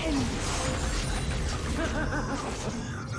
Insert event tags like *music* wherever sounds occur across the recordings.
end. *laughs*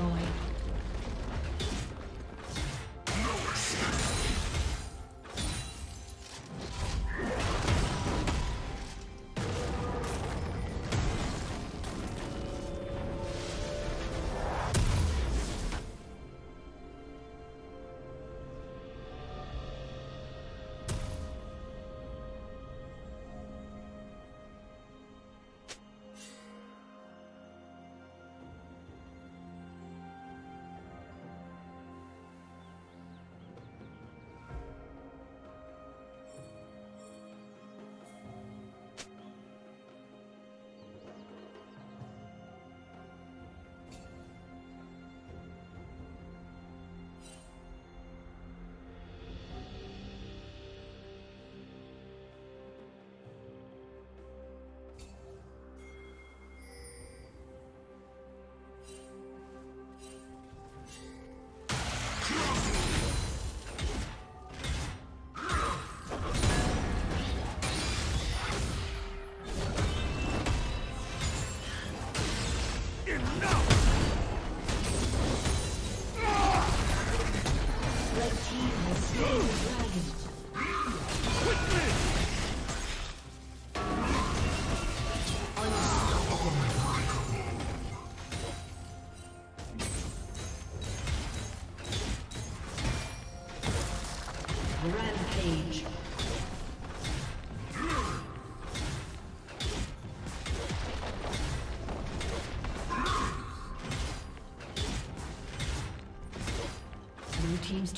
destroyed.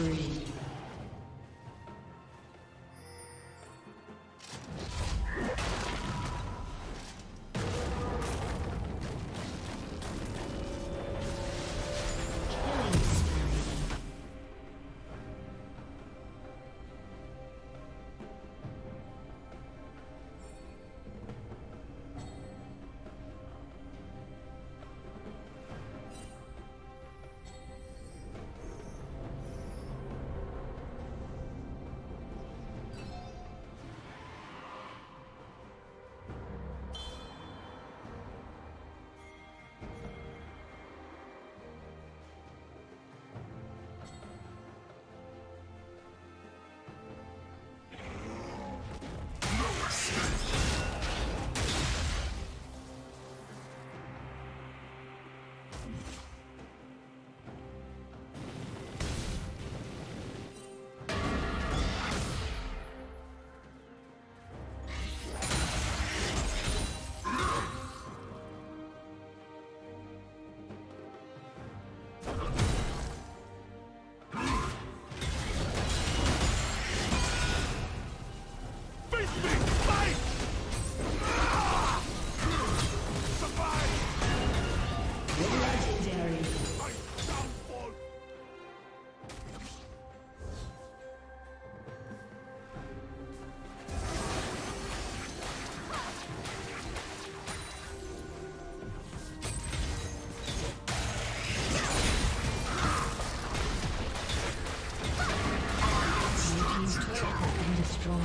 spree.